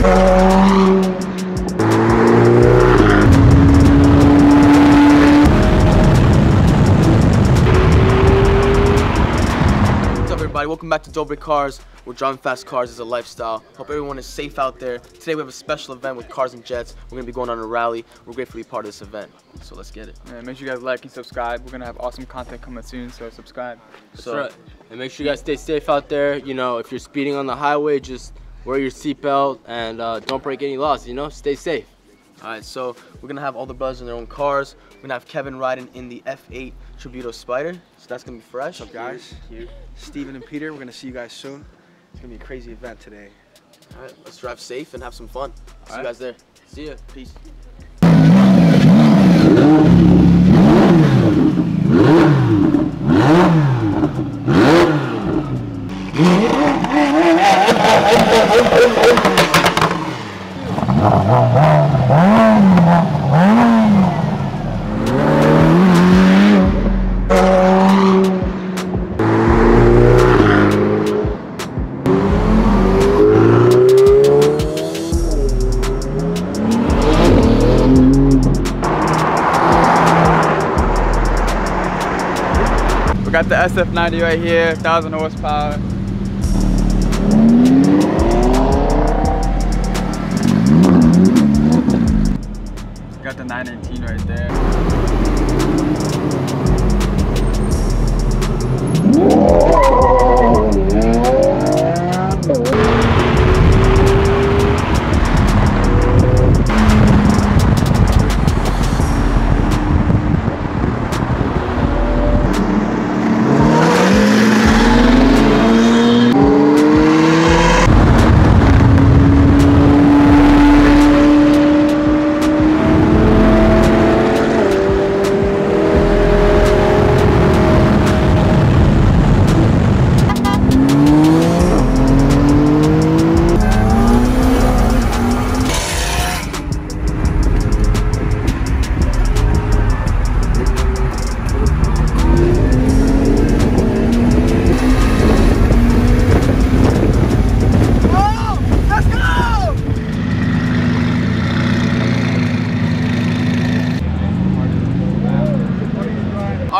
What's up everybody, welcome back to Dobre Cars, where driving fast cars is a lifestyle. Hope everyone is safe out there. Today we have a special event with Cars and Jets. We're going to be going on a rally. We're gratefully part of this event, so let's get it. Yeah, make sure you guys like and subscribe. We're gonna have awesome content coming soon, so subscribe. So, right. And make sure you guys stay safe out there. You know, if you're speeding on the highway, just wear your seatbelt and uh, don't break any laws. You know, stay safe. Alright, so we're going to have all the brothers in their own cars. We're going to have Kevin riding in the F8 Tributo Spider, so that's going to be fresh. What's up, guys? Here. Steven and Peter, we're gonna see you guys soon. It's gonna be a crazy event today. Alright, let's drive safe and have some fun. See you guys there. See ya. Peace. Got the SF90 right here, 1000 horsepower. Got the 918 right there.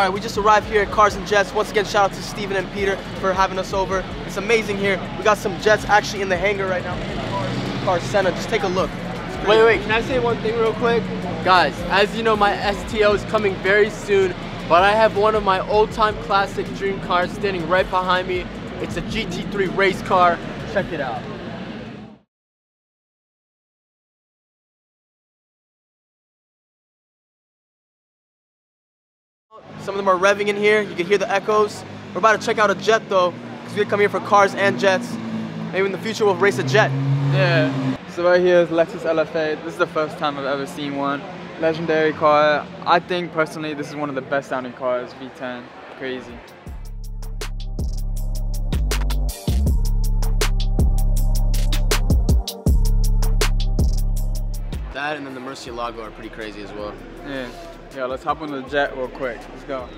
All right, we just arrived here at Cars and Jets. Once again, shout out to Steven and Peter for having us over. It's amazing here. We got some Jets actually in the hangar right now. Cars, Senna, just take a look. Wait, wait. Can I say one thing real quick, guys? As you know, my STO is coming very soon, but I have one of my old-time classic dream cars standing right behind me. It's a GT3 race car. Check it out. Some of them are revving in here. You can hear the echoes. We're about to check out a jet though, because we come here for cars and jets. Maybe in the future we'll race a jet. Yeah. So right here is Lexus LFA. This is the first time I've ever seen one. Legendary car. I think personally this is one of the best sounding cars, V10. Crazy. That and then the Murcielago are pretty crazy as well. Yeah. Yeah, let's hop on the jet real quick. Let's go.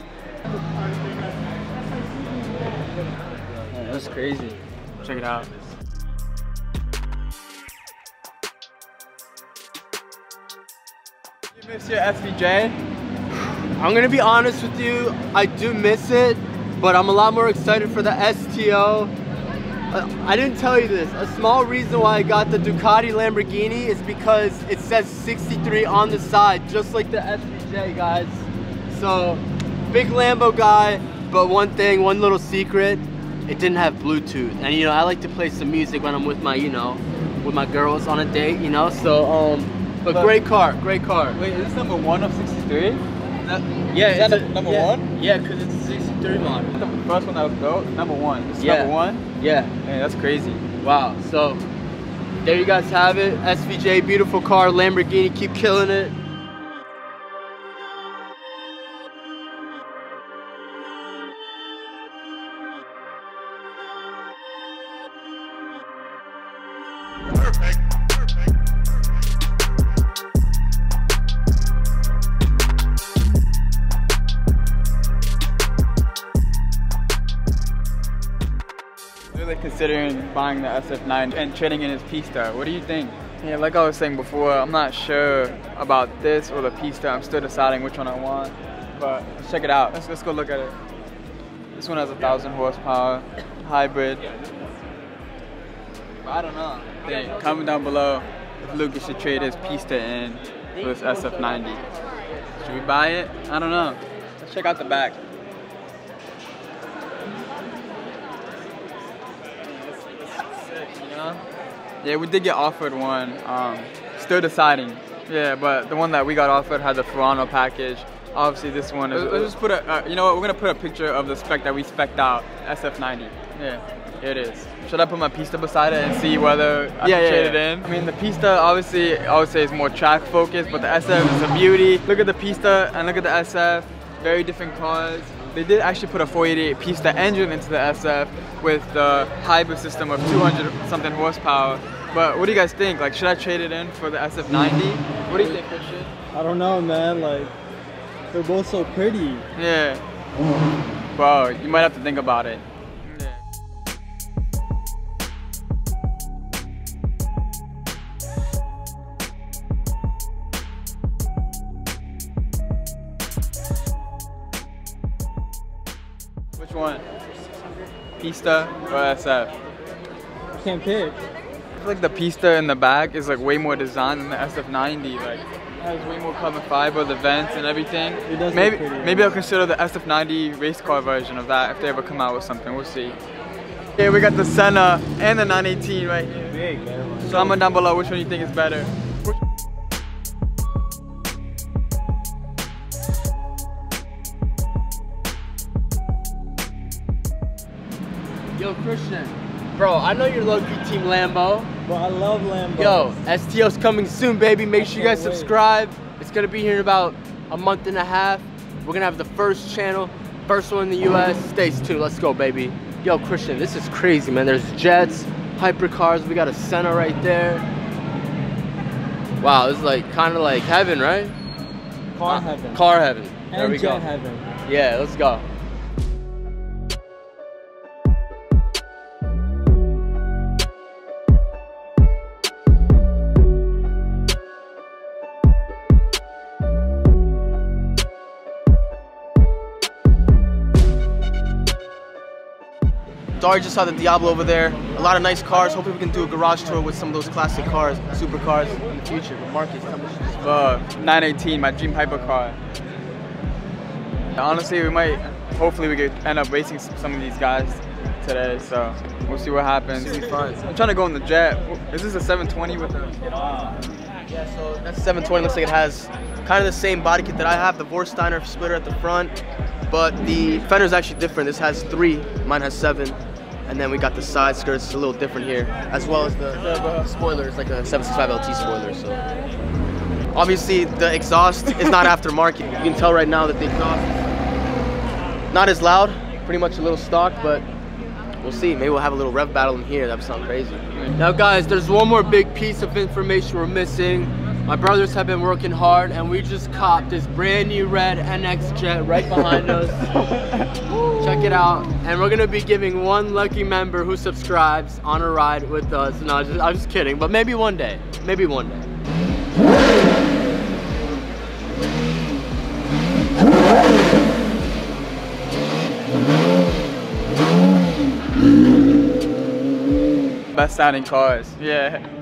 Yeah, that's crazy. Check it out. You miss your SVJ? I'm gonna be honest with you, I do miss it, but I'm a lot more excited for the STO. Uh, I didn't tell you this. A small reason why I got the Ducati Lamborghini is because it says 63 on the side, just like the SVJ, guys. So, big Lambo guy, but one thing, one little secret, it didn't have Bluetooth. And you know, I like to play some music when I'm with my, you know, with my girls on a date, you know. So, um, but But- great car, great car. Wait, is this number one of 63? Yeah, Is that it's the number yeah, one? Yeah, cause it's a 63 model. The first one that was built, number one. Is Yeah. number one? Yeah. Man, that's crazy. Wow. So there you guys have it. SVJ, beautiful car, Lamborghini, keep killing it. Buying the SF9 and trading in his Pista. What do you think? Yeah, like I was saying before, I'm not sure about this or the Pista. I'm still deciding which one I want. But let's check it out. Let's, let's go look at it. This one has a thousand horsepower, hybrid. I don't know. Hey, comment down below if Lucas should trade his Pista in for this SF90. Should we buy it? I don't know. Let's check out the back. Yeah, we did get offered one. Um, still deciding. Yeah, but the one that we got offered had the Fiorano package. Obviously, this one is. Let's just put a. Uh, you know what? We're gonna put a picture of the spec that we spec'd out, SF90. Yeah, here it is. Should I put my Pista beside it and see whether I Yeah, can yeah, trade it in? I mean, the Pista obviously I would say is more track focused, but the SF is a beauty. Look at the Pista and look at the SF. Very different cars. They did actually put a 488 Pista engine into the SF with the hybrid system of 200 something horsepower. But what do you guys think? Like, should I trade it in for the SF90? What do you think, Christian? I don't know, man. Like, they're both so pretty. Yeah. Bro, you might have to think about it. Which one? Pista or SF? I Can't pick. I feel like the Pista in the back is like way more designed than the SF90. Like it has way more carbon fiber, the vents and everything. It does look maybe pretty, maybe yeah. I'll consider the SF90 race car version of that if they ever come out with something. We'll see. Here we got the Senna and the 918 right here. Big, man. So comment down below which one you think is better. Yo, Christian. Bro, I know you're low-key Team Lambo. But I love Lambo. Yo, STO's coming soon, baby. Make sure you guys wait. subscribe. It's gonna be here in about a month and a half. We're gonna have the first channel, first one in the US. Stay tuned. Let's go, baby. Yo, Christian, this is crazy, man. There's jets, hypercars. We got a Senna right there. Wow, this is like kind of like heaven, right? car Uh, heaven. Car heaven. There and we jet go. heaven. Yeah, let's go. Dari just saw the Diablo over there. A lot of nice cars. Hopefully we can do a garage tour with some of those classic cars, supercars in the future. But Marcus, tell me. Uh, 918, my dream hypercar. Honestly, we might, hopefully we could end up racing some of these guys today, so we'll see what happens. I'm trying to go in the jet. This is this a 720 with a... Yeah, so that 720 looks like it has kind of the same body kit that I have, the Vorsteiner splitter at the front, but the fender is actually different. This has three, mine has seven, and then we got the side skirts a little different here, as well as the, the spoiler. It's like a 765 LT spoiler. So obviously the exhaust is not aftermarket. You can tell right now that the exhaust is not as loud, pretty much a little stock, but we'll see. Maybe we'll have a little rev battle in here. That would sound crazy. Now guys, there's one more big piece of information we're missing. My brothers have been working hard and we just copped this brand new red NX jet right behind us. Check it out. And we're gonna be giving one lucky member who subscribes on a ride with us. No, just, I'm just kidding, but maybe one day. Maybe one day. Best sounding cars. Yeah.